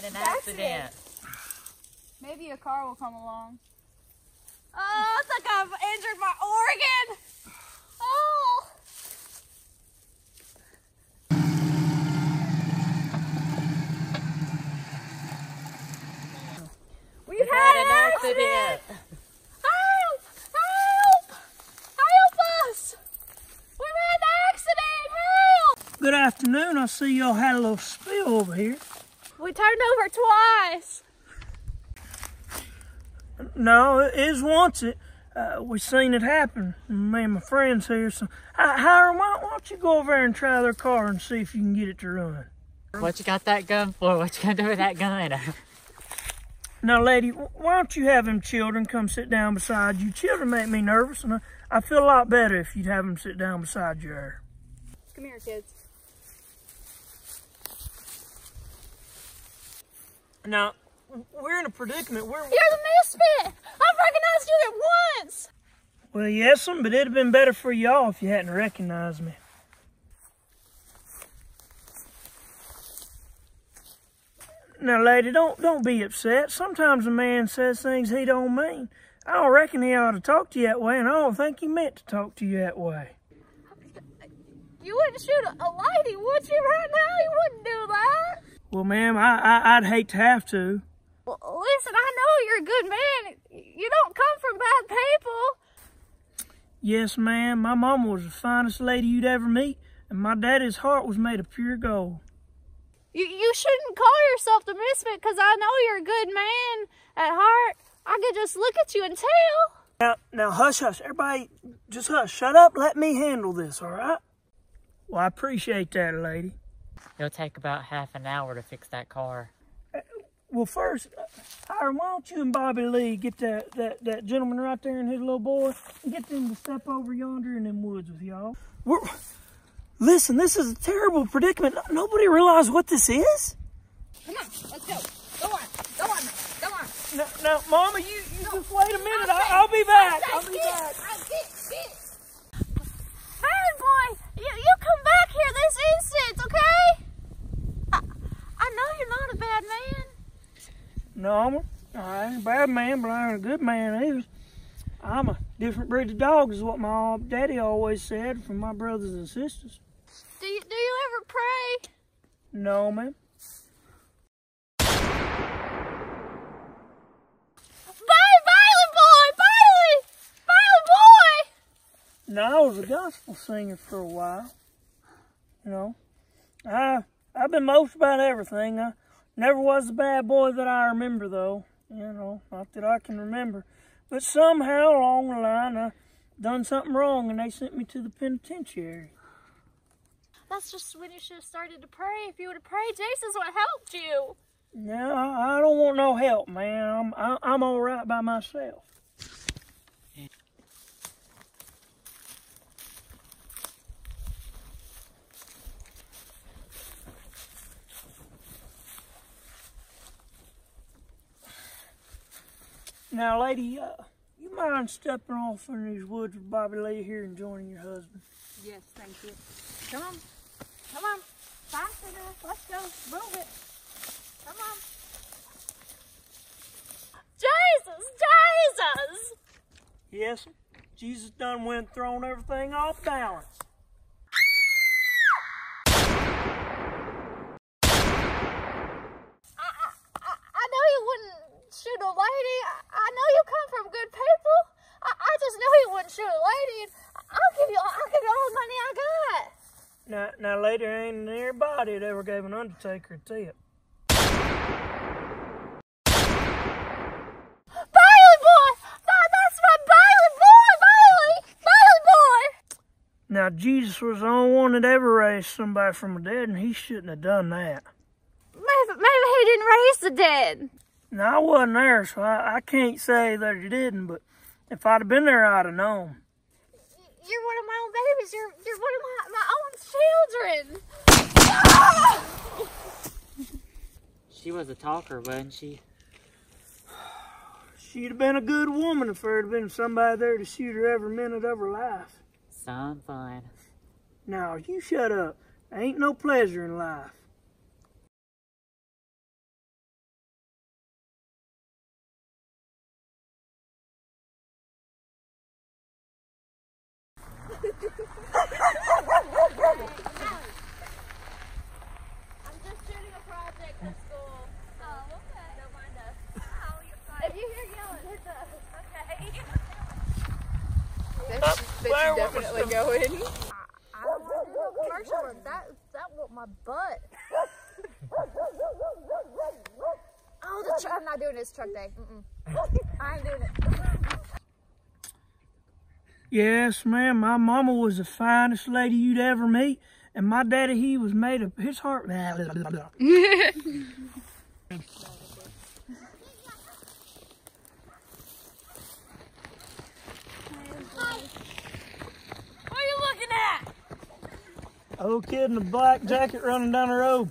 had an Accident. accident. Maybe a car will come along. Oh, it's like I've injured my organ. Oh. We've had an accident. Help! Help! Help us! We've had an accident! Help! Good afternoon. I see y'all had a little spill over here. We turned over twice. No, it is once it. Uh, we seen it happen. Me and my friends here. So, Hi- Hiram, why, why don't you go over there and try their car and see if you can get it to run? What you got that gun for? What you gonna do with that gun? Now, lady, why don't you have them children come sit down beside you? Children make me nervous, and I, I feel a lot better if you'd have them sit down beside you. Come here, kids. Now, we're in a predicament. We're You're the misfit! I've recognized you at once! well, yes, but it'd have been better for y'all if you hadn't recognized me. Now, lady, don't don't be upset. Sometimes a man says things he don't mean. I don't reckon he ought to talk to you that way, and I don't think he meant to talk to you that way. You wouldn't shoot a, a lady, would you, right now? You wouldn't do that. Well, ma'am, I, I I'd hate to have to. Well, listen, I know you're a good man. You don't come from bad people. Yes, ma'am. My mama was the finest lady you'd ever meet, and my daddy's heart was made of pure gold. You, you shouldn't call yourself the misfit because I know you're a good man at heart. I could just look at you and tell. Now, now, hush, hush. Everybody, just hush. Shut up. Let me handle this, all right? Well, I appreciate that, lady. It'll take about half an hour to fix that car. Well, first, uh, Hiram, why don't you and Bobby Lee get that, that, that gentleman right there and his little boy and get them to step over yonder in them woods with y'all? We're, listen, this is a terrible predicament. Nobody realizes what this is. Come on, let's go. Go on, go on, go on. Now, now Mama, you, you just wait a minute. I, I'll be back. I'll be back. Hey, boy, you, you come back here this instant, okay? I, I know you're not a bad man. No, I'm a, I ain't a bad man, but I ain't a good man either. I'm a different breed of dog, is what my daddy always said from my brothers and sisters. Do you, do you ever pray? No, man. Bye, Bailey boy! Bailey! Bailey boy! No, I was a gospel singer for a while. You know, I I've been most about everything. I never was the bad boy that I remember, though. You know, not that I can remember, but somehow along the line I done something wrong, and they sent me to the penitentiary. That's just when you should have started to pray. If you would have prayed, Jesus would have helped you. No, I, I don't want no help, man. I'm I, I'm all right by myself. Now, lady, uh, you mind stepping off in these woods with Bobby Lee here and joining your husband? Yes, thank you. Come on. Come on. Faster now. Let's go. Move it. Come on. Jesus! Jesus! Yes. Jesus done went thrown everything off balance. I, I, I I know you wouldn't shoot a lady. I, I know you come from good people. I, I just know you wouldn't shoot a lady. And I'll give you, I'll give you all the money I got. Now, now, lady, there ain't anybody that ever gave an undertaker a tip. Bailey boy! That, that's my Bailey boy! Bailey! Bailey boy! Now, Jesus was the only one that ever raised somebody from the dead, and he shouldn't have done that. Maybe, maybe he didn't raise the dead. Now, I wasn't there, so I, I can't say that he didn't, but if I'd have been there, I'd have known. You're one of my own babies. You're, you're one of my, my own children. She was a talker, wasn't she? She'd have been a good woman if there'd been somebody there to shoot her every minute of her life. Some fine. Now, you shut up. Ain't no pleasure in life. Definitely going. I don't want to do no commercial work. That that whooped my butt. oh, the truck! I'm not doing this truck day. Mm-mm. I ain't doing it. Yes, ma'am. My mama was the finest lady you'd ever meet, and my daddy he was made of his heart. Blah, blah, blah, blah. What are you looking at? Old kid in a black jacket running down the road.